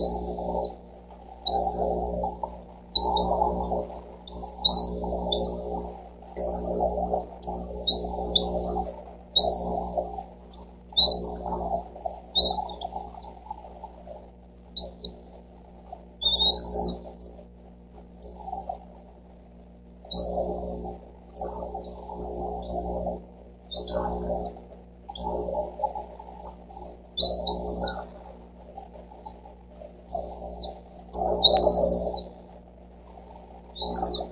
you. You